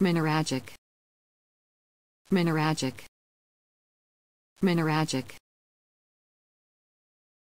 Mineragic. Mineragic. Mineragic.